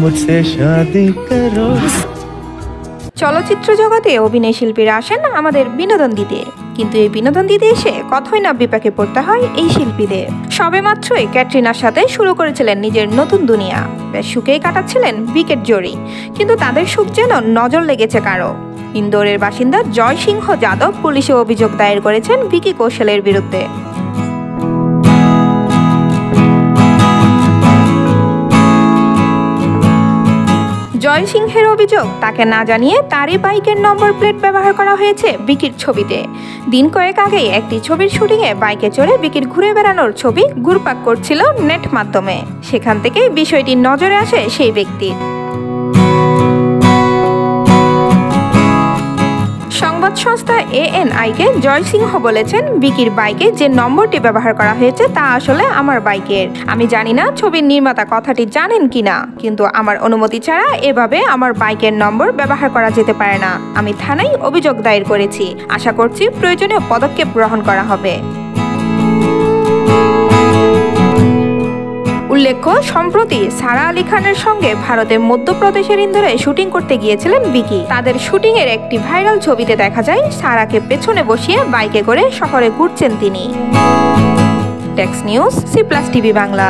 মুঝে শাদি করো চলচ্চিত্র জগতে অভিনয় শিল্পীরা আসেন আমাদের বিনোদন দিতে। কিন্তু এই বিনোদন দিতে এসে কথই না বিপাকে পড়তে হয় এই শিল্পীদের। সবে মাত্রই ক্যাটরিনার সাথে শুরু করেছিলেন নিজের নতুন দুনিয়া। বেশ সুখেই কাটাচ্ছিলেন উইকেট জড়ি কিন্তু তাদের সুখ যেন নজর লেগেছে কারও। ইন্দোরের বাসিন্দা জয় সিংহ যাদব পুলিশে অভিযোগ দায়ের করেছেন ভিকি কৌশলের বিরুদ্ধে। সিংহের অভিযোগ, তাকে না জানিয়ে তারই বাইকের নম্বর প্লেট ব্যবহার করা হয়েছে বিকির ছবিতে। দিন কয়েক আগেই একটি ছবির শুটিংয়ে বাইকে চড়ে বিকির ঘুরে বেড়ানোর ছবি ঘুরপাক করছিল নেট মাধ্যমে। সেখান থেকেই বিষয়টি নজরে আসে সেই ব্যক্তির। সংবাদ সংস্থা এএনআইকে জয়সিংহ বলেছেন, বিকির বাইকে যে নম্বরটি ব্যবহার করা হয়েছে তা আসলে আমার বাইকের। আমি জানি না ছবির নির্মাতা কথাটি জানেন কিনা কিন্তু আমার অনুমতি ছাড়া এভাবে আমার বাইকের নম্বর ব্যবহার করা যেতে পারে না। আমি থানায় অভিযোগ দায়ের করেছি। আশা করছি প্রয়োজনীয় পদক্ষেপ গ্রহণ করা হবে। উল্লেখ্য, সম্প্রতি সারা আলী খানের সঙ্গে ভারতের মধ্যপ্রদেশের ইন্দোরে শুটিং করতে গিয়েছিলেন বিকি। তাদের শুটিং এর একটি ভাইরাল ছবিতে দেখা যায়, সারাকে পেছনে বসিয়ে বাইকে করে শহরে ঘুরছেন তিনি। Text news, C plus TV Bangla.